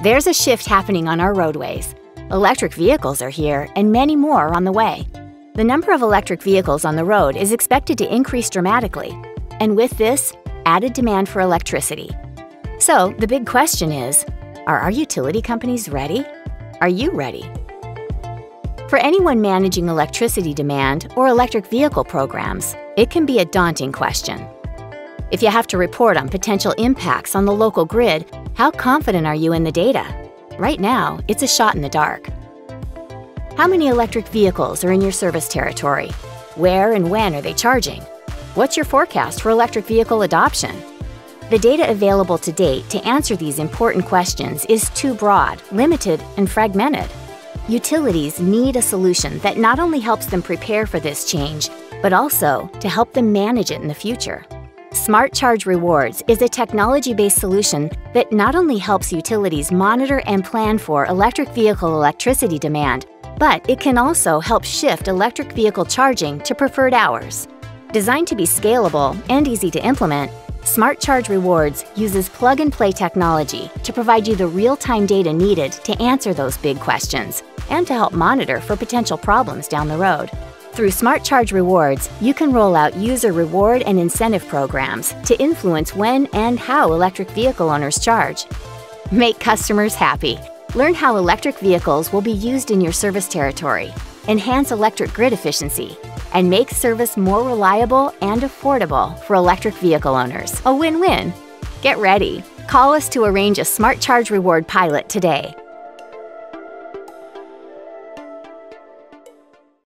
There's a shift happening on our roadways. Electric vehicles are here, and many more are on the way. The number of electric vehicles on the road is expected to increase dramatically, and with this, added demand for electricity. So, the big question is are our utility companies ready? Are you ready? For anyone managing electricity demand or electric vehicle programs, it can be a daunting question. If you have to report on potential impacts on the local grid, how confident are you in the data? Right now, it's a shot in the dark. How many electric vehicles are in your service territory? Where and when are they charging? What's your forecast for electric vehicle adoption? The data available to date to answer these important questions is too broad, limited, and fragmented. Utilities need a solution that not only helps them prepare for this change, but also to help them manage it in the future. Smart Charge Rewards is a technology based solution that not only helps utilities monitor and plan for electric vehicle electricity demand, but it can also help shift electric vehicle charging to preferred hours. Designed to be scalable and easy to implement, Smart Charge Rewards uses plug and play technology to provide you the real time data needed to answer those big questions and to help monitor for potential problems down the road. Through Smart Charge Rewards, you can roll out user reward and incentive programs to influence when and how electric vehicle owners charge. Make customers happy. Learn how electric vehicles will be used in your service territory, enhance electric grid efficiency, and make service more reliable and affordable for electric vehicle owners. A win win. Get ready. Call us to arrange a Smart Charge Reward pilot today